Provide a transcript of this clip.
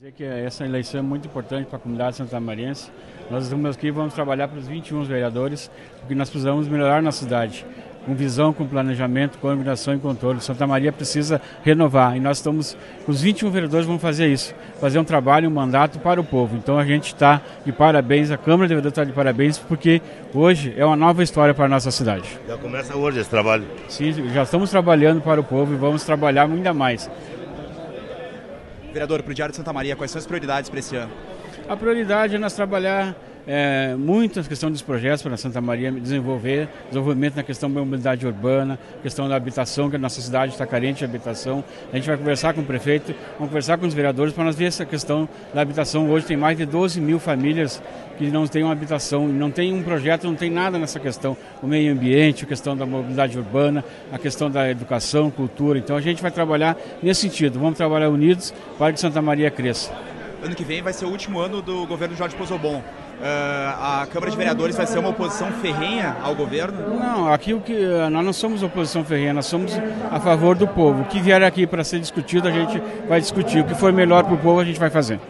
Dizer que essa eleição é muito importante para a comunidade santamariense. Nós estamos aqui vamos trabalhar para os 21 vereadores, porque nós precisamos melhorar na cidade, com visão, com planejamento, com organização e controle. Santa Maria precisa renovar e nós estamos, os 21 vereadores vamos fazer isso, fazer um trabalho, um mandato para o povo. Então a gente está de parabéns, a Câmara de Vereadores está de parabéns, porque hoje é uma nova história para a nossa cidade. Já começa hoje esse trabalho? Sim, já estamos trabalhando para o povo e vamos trabalhar ainda mais. Vereador, para o Diário de Santa Maria, quais são as prioridades para esse ano? A prioridade é nós trabalhar é, muito na questão dos projetos para Santa Maria desenvolver, desenvolvimento na questão da mobilidade urbana, questão da habitação, que a nossa cidade está carente de habitação. A gente vai conversar com o prefeito, vamos conversar com os vereadores para nós ver essa questão da habitação. Hoje tem mais de 12 mil famílias que não têm uma habitação, não tem um projeto, não tem nada nessa questão. O meio ambiente, a questão da mobilidade urbana, a questão da educação, cultura. Então a gente vai trabalhar nesse sentido. Vamos trabalhar unidos para que Santa Maria cresça. Ano que vem vai ser o último ano do governo Jorge Pozobon. Uh, a Câmara de Vereadores vai ser uma oposição ferrenha ao governo? Não, aqui o que nós não somos oposição ferrenha, nós somos a favor do povo. O que vier aqui para ser discutido, a gente vai discutir. O que for melhor para o povo, a gente vai fazer.